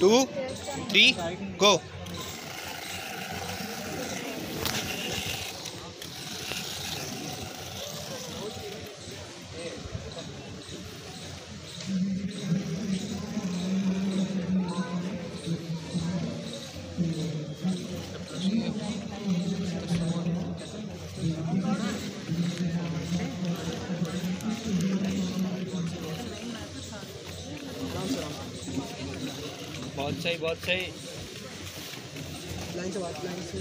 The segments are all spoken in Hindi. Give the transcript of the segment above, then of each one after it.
टू थ्री गो बहुत सही बहुत सही। लाइन से बात लाइन से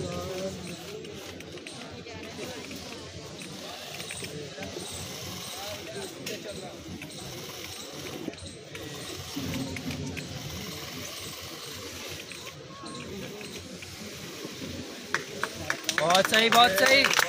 बहुत सही बहुत सही।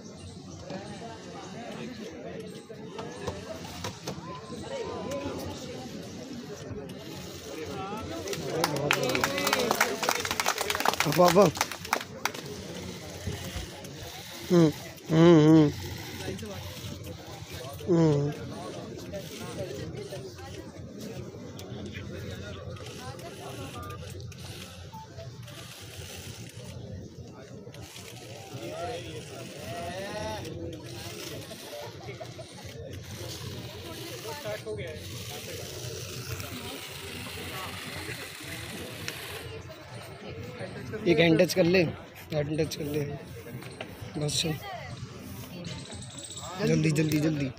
Vá. Hum, hum, hum. Hum. Yeah. हम्म गया है एक हैंड टच कर ले हैंड टच कर ले। बस जल्दी जल्दी जल्दी।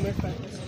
começar.